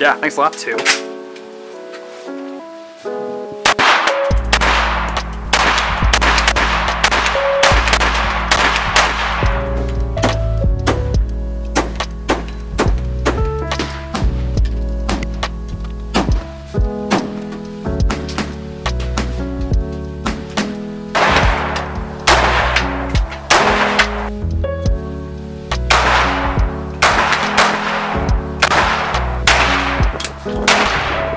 Yeah, thanks a lot too.